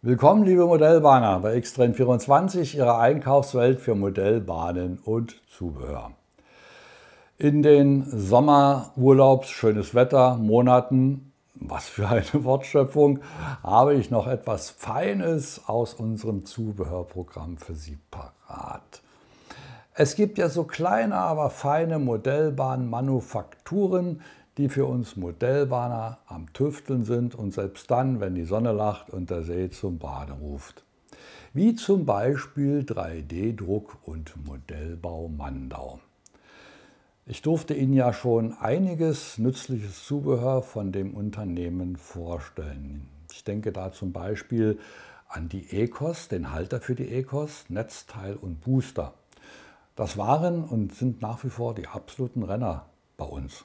Willkommen, liebe Modellbahner, bei Xtrend24, Ihrer Einkaufswelt für Modellbahnen und Zubehör. In den Sommerurlaubs, schönes Wetter, Monaten, was für eine Wortschöpfung, habe ich noch etwas Feines aus unserem Zubehörprogramm für Sie parat. Es gibt ja so kleine, aber feine Modellbahnmanufakturen, die für uns Modellbahner am Tüfteln sind und selbst dann, wenn die Sonne lacht und der See zum Bade ruft. Wie zum Beispiel 3D-Druck und Modellbau Mandau. Ich durfte Ihnen ja schon einiges nützliches Zubehör von dem Unternehmen vorstellen. Ich denke da zum Beispiel an die ECOS, den Halter für die ECOS, Netzteil und Booster. Das waren und sind nach wie vor die absoluten Renner bei uns.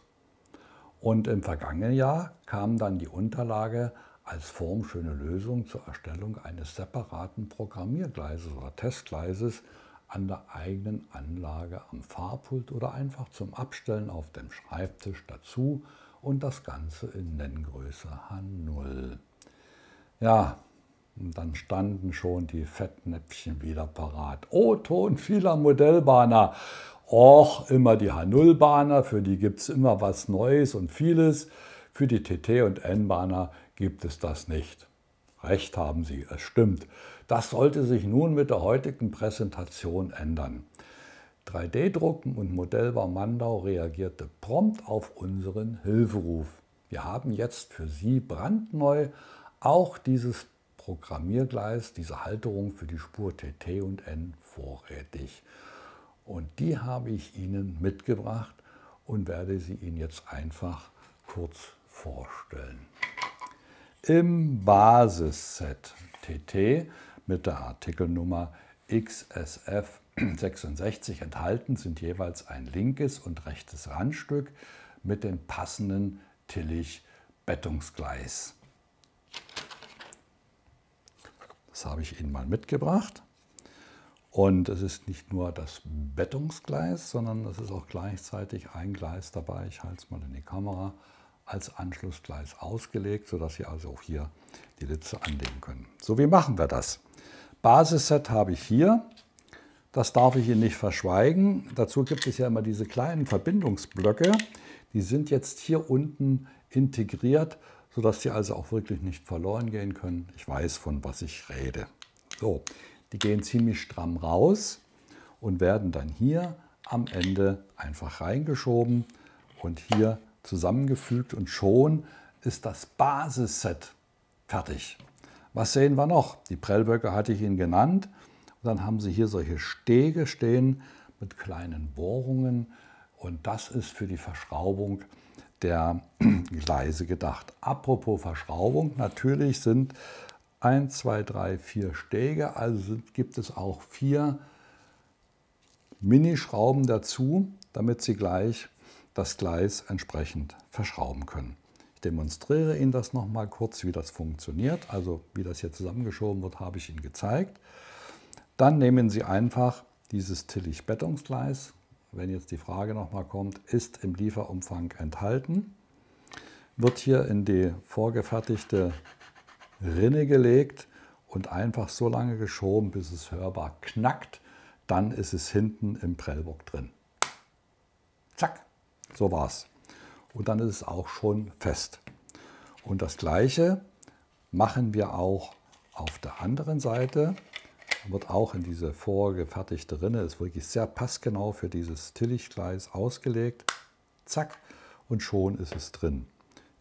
Und im vergangenen Jahr kam dann die Unterlage als formschöne Lösung zur Erstellung eines separaten Programmiergleises oder Testgleises an der eigenen Anlage am Fahrpult oder einfach zum Abstellen auf dem Schreibtisch dazu und das Ganze in Nenngröße H0. Ja, und dann standen schon die Fettnäpfchen wieder parat. O Ton vieler Modellbahner Och, immer die H0-Bahner, für die gibt es immer was Neues und vieles. Für die TT- und N-Bahner gibt es das nicht. Recht haben Sie, es stimmt. Das sollte sich nun mit der heutigen Präsentation ändern. 3D-Drucken und Modellbau Mandau reagierte prompt auf unseren Hilferuf. Wir haben jetzt für Sie brandneu auch dieses Programmiergleis, diese Halterung für die Spur TT und N vorrätig. Und die habe ich Ihnen mitgebracht und werde sie Ihnen jetzt einfach kurz vorstellen. Im Basisset TT mit der Artikelnummer XSF 66 enthalten sind jeweils ein linkes und rechtes Randstück mit dem passenden Tillich-Bettungsgleis. Das habe ich Ihnen mal mitgebracht. Und es ist nicht nur das Bettungsgleis, sondern es ist auch gleichzeitig ein Gleis dabei, ich halte es mal in die Kamera, als Anschlussgleis ausgelegt, sodass Sie also auch hier die Litze anlegen können. So, wie machen wir das? Basisset habe ich hier. Das darf ich Ihnen nicht verschweigen. Dazu gibt es ja immer diese kleinen Verbindungsblöcke. Die sind jetzt hier unten integriert, sodass sie also auch wirklich nicht verloren gehen können. Ich weiß, von was ich rede. So, die gehen ziemlich stramm raus und werden dann hier am Ende einfach reingeschoben und hier zusammengefügt und schon ist das Basisset fertig. Was sehen wir noch? Die Prellböcke hatte ich Ihnen genannt. Und dann haben Sie hier solche Stege stehen mit kleinen Bohrungen und das ist für die Verschraubung der Gleise gedacht. Apropos Verschraubung, natürlich sind 1, 2, 3, 4 Stege. Also gibt es auch vier Minischrauben dazu, damit Sie gleich das Gleis entsprechend verschrauben können. Ich demonstriere Ihnen das noch mal kurz, wie das funktioniert. Also wie das hier zusammengeschoben wird, habe ich Ihnen gezeigt. Dann nehmen Sie einfach dieses Tillich-Bettungsgleis. Wenn jetzt die Frage noch mal kommt, ist im Lieferumfang enthalten, wird hier in die vorgefertigte Rinne gelegt und einfach so lange geschoben, bis es hörbar knackt. Dann ist es hinten im Prellbock drin. Zack, so war's. Und dann ist es auch schon fest. Und das gleiche machen wir auch auf der anderen Seite. Wird auch in diese vorgefertigte Rinne, ist wirklich sehr passgenau für dieses Tillichgleis ausgelegt. Zack, und schon ist es drin.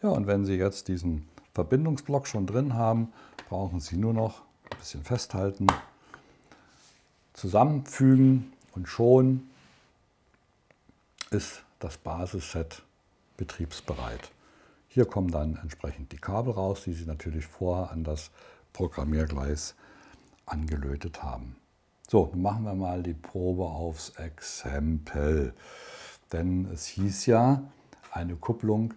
Ja, und wenn Sie jetzt diesen Verbindungsblock schon drin haben, brauchen Sie nur noch ein bisschen festhalten, zusammenfügen und schon ist das Basisset betriebsbereit. Hier kommen dann entsprechend die Kabel raus, die Sie natürlich vorher an das Programmiergleis angelötet haben. So, machen wir mal die Probe aufs Exempel. Denn es hieß ja, eine Kupplung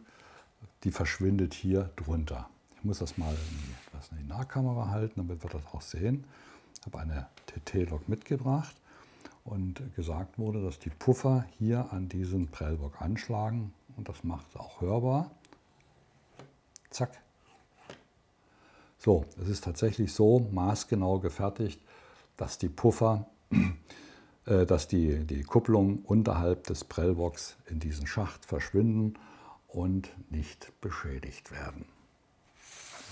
die verschwindet hier drunter. Ich muss das mal in die, Nahkamera halten, damit wir das auch sehen. Ich habe eine TT-Lok mitgebracht und gesagt wurde, dass die Puffer hier an diesen Prellbock anschlagen und das macht es auch hörbar. Zack. So, es ist tatsächlich so maßgenau gefertigt, dass die Puffer, äh, dass die, die Kupplung unterhalb des Prellbox in diesen Schacht verschwinden und nicht beschädigt werden.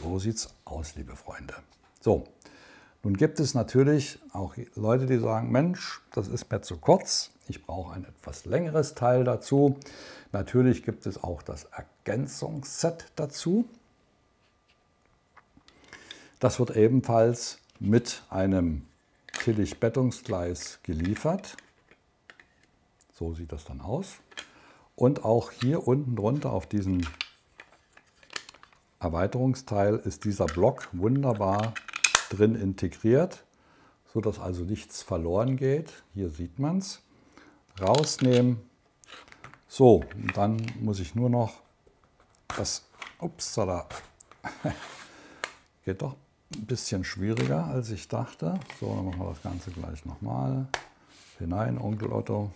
So sieht es aus, liebe Freunde. So, nun gibt es natürlich auch Leute, die sagen, Mensch, das ist mir zu kurz, ich brauche ein etwas längeres Teil dazu. Natürlich gibt es auch das Ergänzungsset dazu. Das wird ebenfalls mit einem Tillich-Bettungsgleis geliefert. So sieht das dann aus. Und auch hier unten drunter auf diesem Erweiterungsteil ist dieser Block wunderbar drin integriert, sodass also nichts verloren geht. Hier sieht man es. Rausnehmen. So, dann muss ich nur noch das, ups, da geht doch ein bisschen schwieriger, als ich dachte. So, dann machen wir das Ganze gleich nochmal. Hinein, Onkel Otto.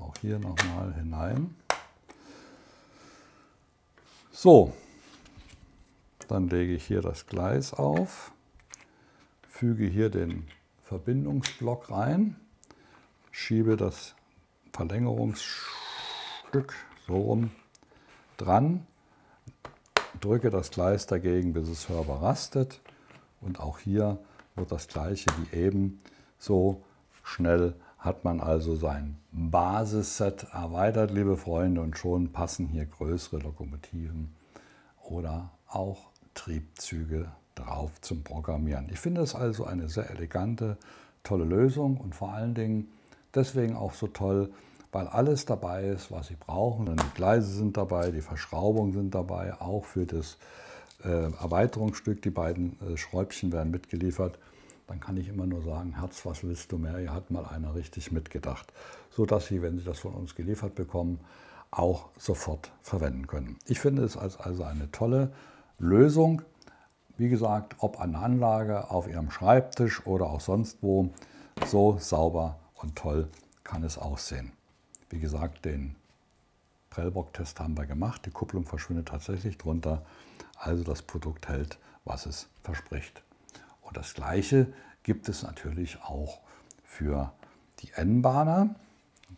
Auch hier nochmal hinein. So, dann lege ich hier das Gleis auf, füge hier den Verbindungsblock rein, schiebe das Verlängerungsstück so rum dran, drücke das Gleis dagegen, bis es hörbar rastet und auch hier wird das gleiche wie eben so schnell hat man also sein Basisset erweitert, liebe Freunde, und schon passen hier größere Lokomotiven oder auch Triebzüge drauf zum Programmieren. Ich finde es also eine sehr elegante, tolle Lösung und vor allen Dingen deswegen auch so toll, weil alles dabei ist, was Sie brauchen. Die Gleise sind dabei, die Verschraubungen sind dabei, auch für das äh, Erweiterungsstück. Die beiden äh, Schräubchen werden mitgeliefert dann kann ich immer nur sagen, Herz, was willst du mehr? Hier hat mal einer richtig mitgedacht, sodass Sie, wenn Sie das von uns geliefert bekommen, auch sofort verwenden können. Ich finde es als also eine tolle Lösung. Wie gesagt, ob an der Anlage, auf Ihrem Schreibtisch oder auch sonst wo, so sauber und toll kann es aussehen. Wie gesagt, den Prellbock-Test haben wir gemacht. Die Kupplung verschwindet tatsächlich drunter. Also das Produkt hält, was es verspricht. Und das Gleiche gibt es natürlich auch für die N-Bahner.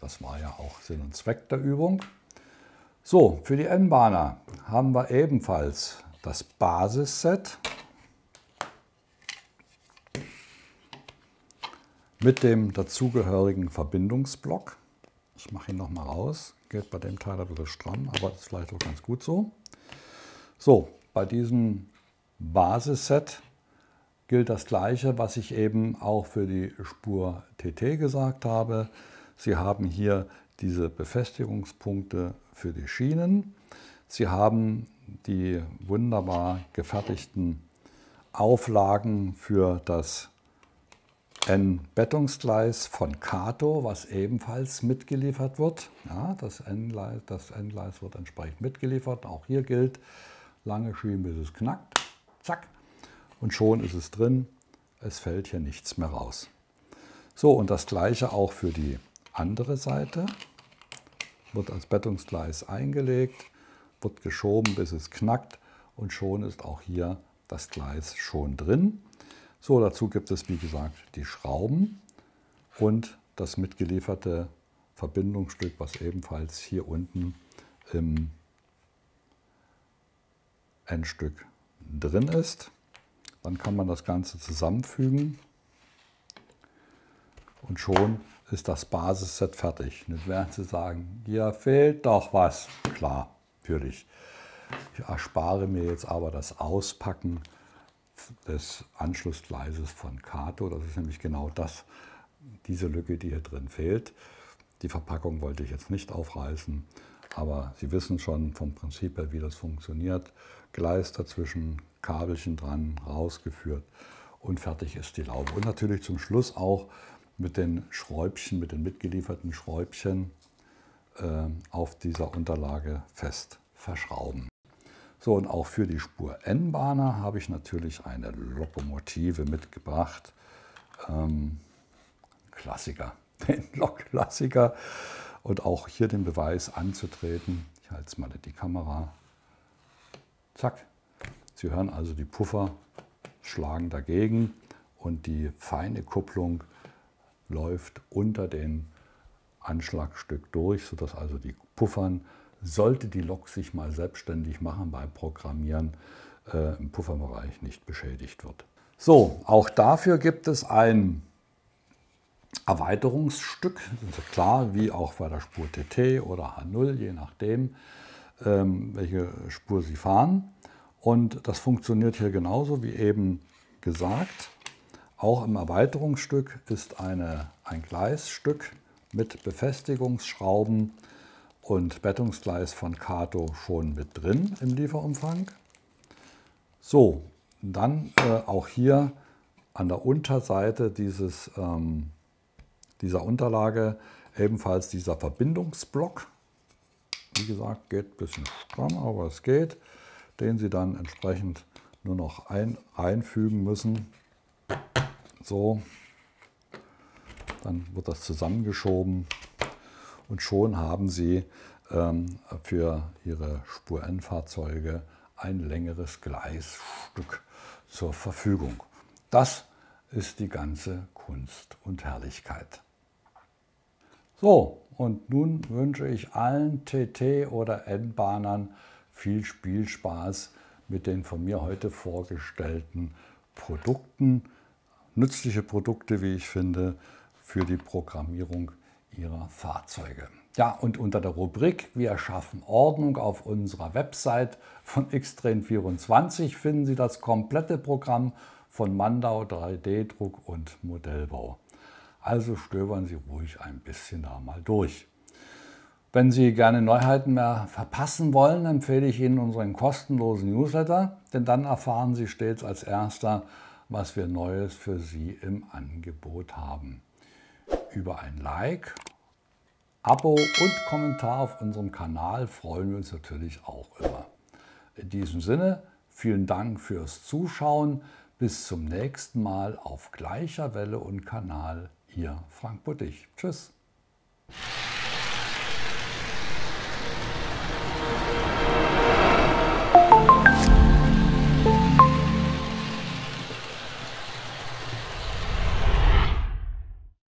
Das war ja auch Sinn und Zweck der Übung. So, für die N-Bahner haben wir ebenfalls das Basisset mit dem dazugehörigen Verbindungsblock. Ich mache ihn noch mal raus. Geht bei dem Teil ein bisschen stramm, aber das ist vielleicht auch ganz gut so. So, bei diesem Basisset gilt das Gleiche, was ich eben auch für die Spur TT gesagt habe. Sie haben hier diese Befestigungspunkte für die Schienen. Sie haben die wunderbar gefertigten Auflagen für das N-Bettungsgleis von Kato, was ebenfalls mitgeliefert wird. Ja, das N-Gleis wird entsprechend mitgeliefert. Auch hier gilt, lange schieben, bis es knackt. Zack und schon ist es drin. Es fällt hier nichts mehr raus. So, und das gleiche auch für die andere Seite. Wird als Bettungsgleis eingelegt, wird geschoben, bis es knackt und schon ist auch hier das Gleis schon drin. So, dazu gibt es wie gesagt die Schrauben und das mitgelieferte Verbindungsstück, was ebenfalls hier unten im Endstück drin ist. Dann kann man das Ganze zusammenfügen und schon ist das Basisset fertig. Jetzt werden Sie sagen, hier fehlt doch was. Klar, natürlich. Ich erspare mir jetzt aber das Auspacken des Anschlussgleises von Kato. Das ist nämlich genau das, diese Lücke, die hier drin fehlt. Die Verpackung wollte ich jetzt nicht aufreißen, aber Sie wissen schon vom Prinzip her, wie das funktioniert. Gleis dazwischen, Kabelchen dran, rausgeführt und fertig ist die Laube. Und natürlich zum Schluss auch mit den Schräubchen, mit den mitgelieferten Schräubchen äh, auf dieser Unterlage fest verschrauben. So, und auch für die Spur N-Bahner habe ich natürlich eine Lokomotive mitgebracht. Ähm, Klassiker, den Lok-Klassiker. Und auch hier den Beweis anzutreten. Ich halte jetzt mal die Kamera. Zack, Sie hören also die Puffer schlagen dagegen und die feine Kupplung läuft unter den Anschlagstück durch, sodass also die Puffern, sollte die Lok sich mal selbstständig machen beim Programmieren, äh, im Pufferbereich nicht beschädigt wird. So, auch dafür gibt es ein Erweiterungsstück, klar, wie auch bei der Spur TT oder H0, je nachdem, ähm, welche Spur Sie fahren. Und das funktioniert hier genauso wie eben gesagt. Auch im Erweiterungsstück ist eine, ein Gleisstück mit Befestigungsschrauben und Bettungsgleis von Kato schon mit drin im Lieferumfang. So, dann äh, auch hier an der Unterseite dieses, ähm, dieser Unterlage ebenfalls dieser Verbindungsblock. Wie gesagt, geht ein bisschen stramm, aber es geht. Den Sie dann entsprechend nur noch ein, einfügen müssen. So, dann wird das zusammengeschoben und schon haben Sie ähm, für Ihre Spur-N-Fahrzeuge ein längeres Gleisstück zur Verfügung. Das ist die ganze Kunst und Herrlichkeit. So, und nun wünsche ich allen TT- oder N-Bahnern viel Spielspaß mit den von mir heute vorgestellten Produkten. Nützliche Produkte, wie ich finde, für die Programmierung Ihrer Fahrzeuge. Ja, und unter der Rubrik Wir schaffen Ordnung auf unserer Website von Xtrain24 finden Sie das komplette Programm von Mandau 3D-Druck und Modellbau. Also stöbern Sie ruhig ein bisschen da mal durch. Wenn Sie gerne Neuheiten mehr verpassen wollen, empfehle ich Ihnen unseren kostenlosen Newsletter, denn dann erfahren Sie stets als Erster, was wir Neues für Sie im Angebot haben. Über ein Like Abo und Kommentar auf unserem Kanal freuen wir uns natürlich auch immer. In diesem Sinne, vielen Dank fürs Zuschauen. Bis zum nächsten Mal auf gleicher Welle und Kanal. Ihr Frank Buttig. Tschüss.